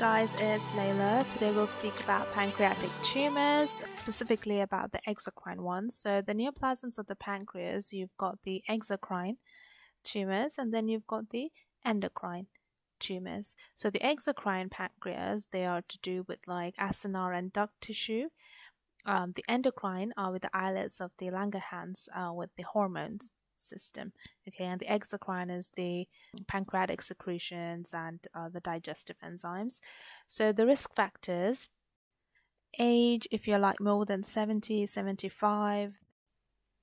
guys, it's Laila. Today we'll speak about pancreatic tumors, specifically about the exocrine ones. So the neoplasms of the pancreas, you've got the exocrine tumors and then you've got the endocrine tumors. So the exocrine pancreas, they are to do with like acinar and duct tissue. Um, the endocrine are with the islets of the Langerhans uh, with the hormones system. Okay, and the exocrine is the pancreatic secretions and uh, the digestive enzymes. So the risk factors age, if you're like more than 70, 75,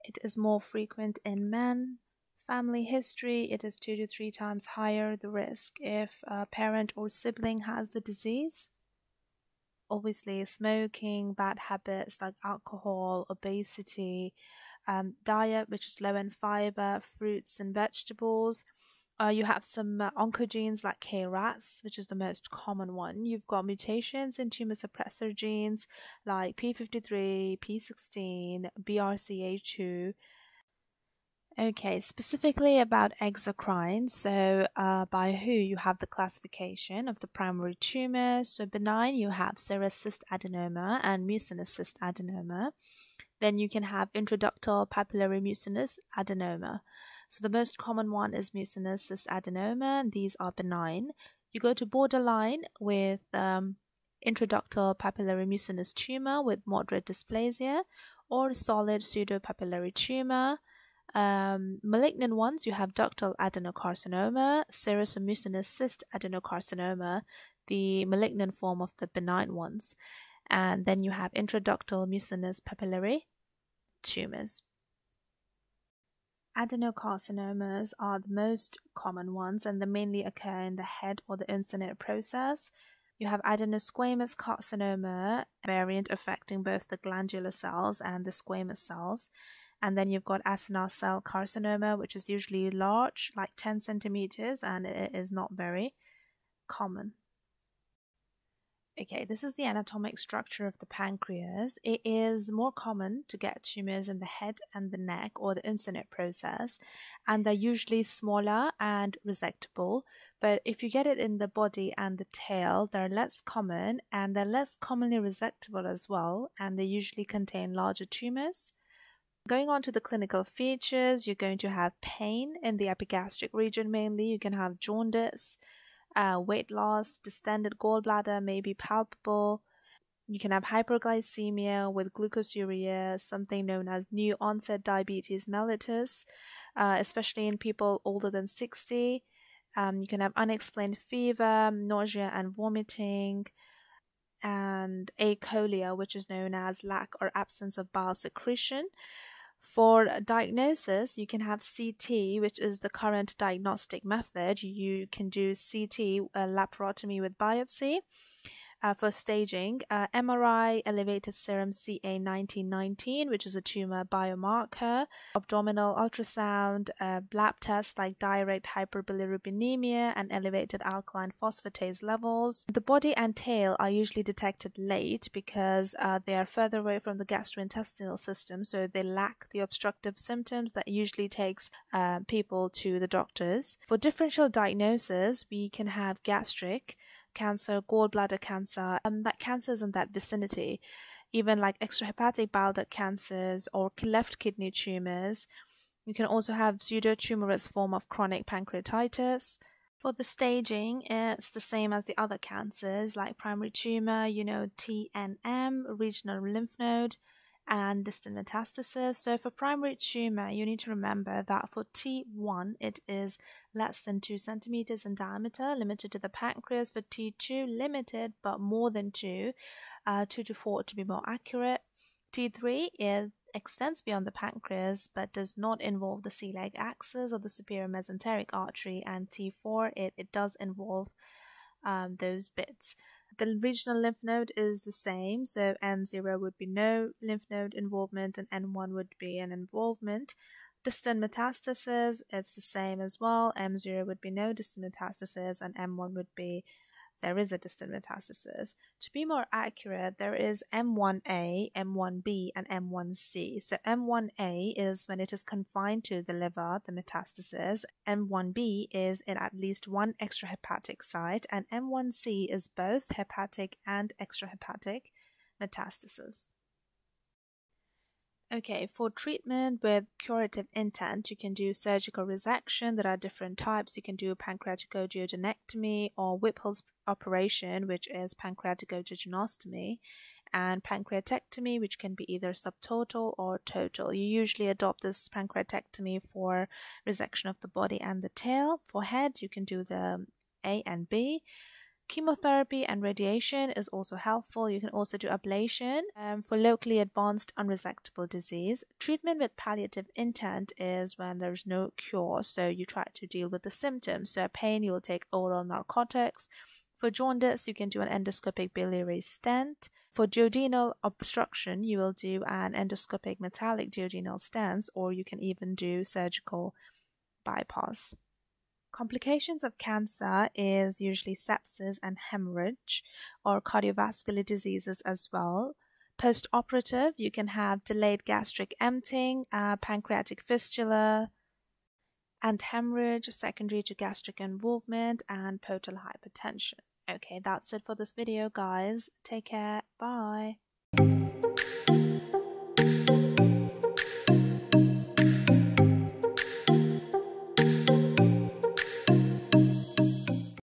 it is more frequent in men. Family history, it is two to three times higher the risk if a parent or sibling has the disease. Obviously, smoking, bad habits like alcohol, obesity, um, diet, which is low in fiber, fruits and vegetables. Uh, you have some uh, oncogenes like KRAS, which is the most common one. You've got mutations in tumor suppressor genes like P53, P16, BRCA2. Okay, specifically about exocrine. So, uh, by who you have the classification of the primary tumors. So, benign, you have serous cyst adenoma and mucinous cyst adenoma then you can have intraductal papillary mucinous adenoma. So the most common one is mucinous adenoma, and these are benign. You go to borderline with um, intraductal papillary mucinous tumor with moderate dysplasia, or solid pseudopapillary tumor. Um, malignant ones, you have ductal adenocarcinoma, serous mucinous cyst adenocarcinoma, the malignant form of the benign ones and then you have intraductal mucinous papillary tumors. Adenocarcinomas are the most common ones and they mainly occur in the head or the uncinate process. You have adenosquamous carcinoma variant affecting both the glandular cells and the squamous cells. And then you've got acinar cell carcinoma, which is usually large, like 10 centimeters, and it is not very common. Okay, this is the anatomic structure of the pancreas. It is more common to get tumors in the head and the neck or the uncinate process, and they're usually smaller and resectable. But if you get it in the body and the tail, they're less common and they're less commonly resectable as well, and they usually contain larger tumors. Going on to the clinical features, you're going to have pain in the epigastric region mainly. You can have jaundice uh, weight loss, distended gallbladder may be palpable. You can have hyperglycemia with glucosuria, something known as new onset diabetes mellitus, uh, especially in people older than 60. Um, you can have unexplained fever, nausea and vomiting, and acholia, which is known as lack or absence of bile secretion. For diagnosis, you can have CT, which is the current diagnostic method. You can do CT laparotomy with biopsy uh, for staging. Uh, MRI, elevated serum CA1919, which is a tumor biomarker, abdominal ultrasound, uh, lab tests like direct hyperbilirubinemia and elevated alkaline phosphatase levels. The body and tail are usually detected late because uh, they are further away from the gastrointestinal system, so they lack the obstructive symptoms that usually takes uh, people to the doctors. For differential diagnosis, we can have gastric, cancer, gallbladder cancer, and that cancers in that vicinity, even like extrahepatic bile duct cancers or left kidney tumors. You can also have pseudotumorous form of chronic pancreatitis. For the staging, it's the same as the other cancers like primary tumor, you know, TNM, regional lymph node, and distant metastasis. So for primary tumor, you need to remember that for T1, it is less than 2 centimeters in diameter, limited to the pancreas. For T2, limited but more than 2, uh, 2 to 4 to be more accurate. T3 is extends beyond the pancreas but does not involve the celiac axis or the superior mesenteric artery and T4 it, it does involve um, those bits. The regional lymph node is the same, so N0 would be no lymph node involvement and N1 would be an involvement. Distant metastasis, it's the same as well. M0 would be no distant metastasis and M1 would be there is a distant metastasis. To be more accurate, there is M1A, M1B, and M1C. So M1A is when it is confined to the liver, the metastasis. M1B is in at least one extrahepatic site, and M1C is both hepatic and extrahepatic metastasis. Okay, for treatment with curative intent, you can do surgical resection. There are different types. You can do pancreatic duodenectomy or Whipple's operation, which is pancreatic duodenostomy, and pancreatectomy, which can be either subtotal or total. You usually adopt this pancreatectomy for resection of the body and the tail. For head, you can do the A and B. Chemotherapy and radiation is also helpful. You can also do ablation um, for locally advanced unresectable disease. Treatment with palliative intent is when there's no cure, so you try to deal with the symptoms. So, pain, you'll take oral narcotics. For jaundice, you can do an endoscopic biliary stent. For duodenal obstruction, you will do an endoscopic metallic duodenal stent, or you can even do surgical bypass. Complications of cancer is usually sepsis and hemorrhage or cardiovascular diseases as well. Post-operative, you can have delayed gastric emptying, uh, pancreatic fistula, and hemorrhage secondary to gastric involvement and portal hypertension. Okay, that's it for this video, guys. Take care. Bye.